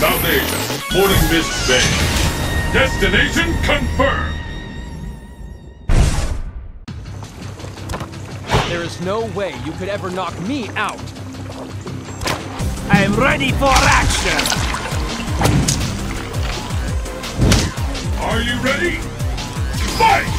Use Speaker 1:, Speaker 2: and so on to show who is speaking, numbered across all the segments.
Speaker 1: destination, Morning Mist Bay. Destination confirmed.
Speaker 2: There is no way you could ever knock me out.
Speaker 3: I'm ready for action!
Speaker 1: Are you ready? Fight!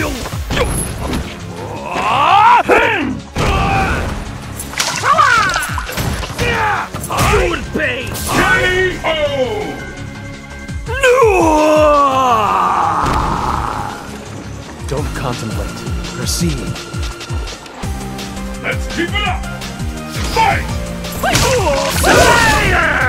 Speaker 2: Don't contemplate. Proceed.
Speaker 1: Let's keep it up! Fight!
Speaker 3: See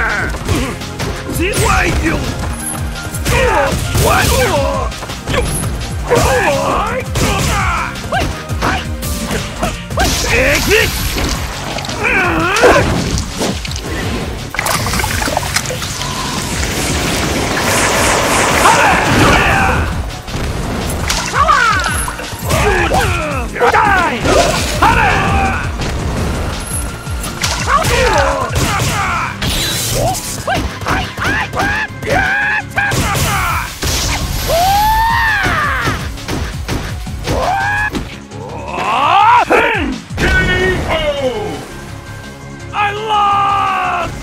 Speaker 3: I lost!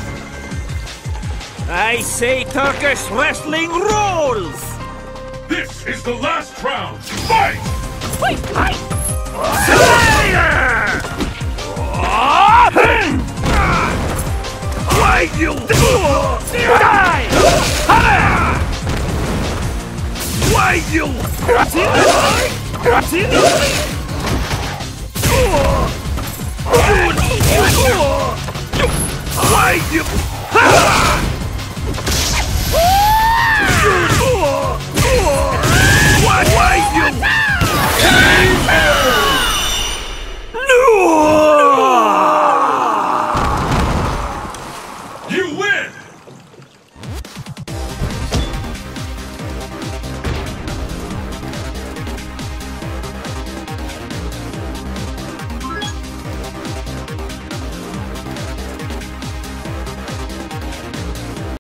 Speaker 3: I say Turkish wrestling rules!
Speaker 1: This is the last round. Fight! Fight! Fight!
Speaker 3: Why you? Die! Why you? Why you? Why, why you?